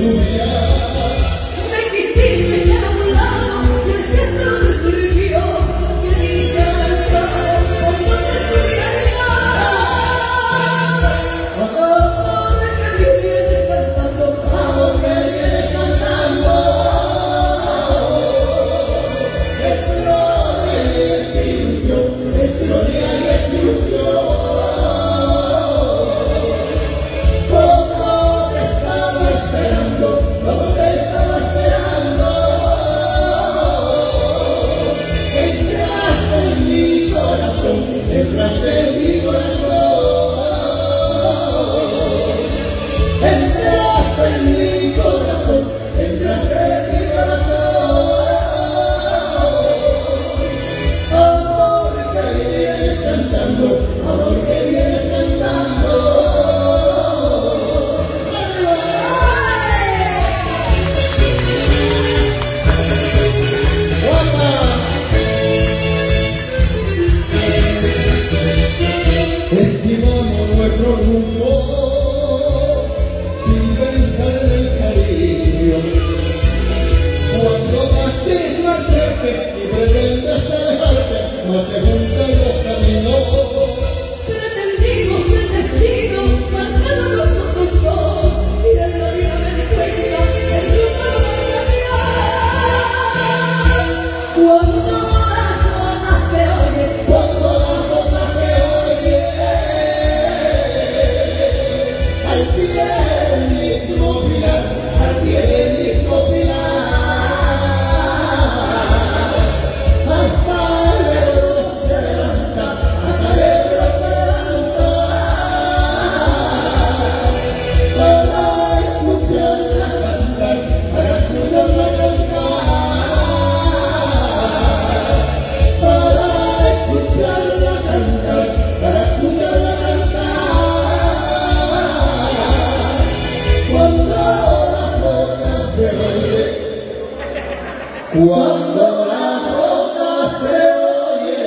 Hallelujah. el placer. Sin pensar en el cariño, cuando te has visto el charque y pretendes alejarte, no se. Cuando la jota se oye,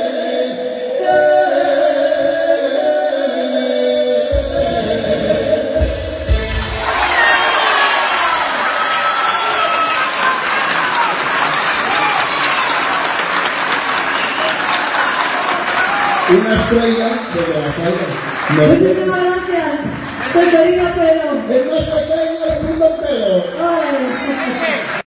una estrella de Buenos Aires. Muchísimas gracias. Soy querido pelo. Es más pequeño el mundo pelo.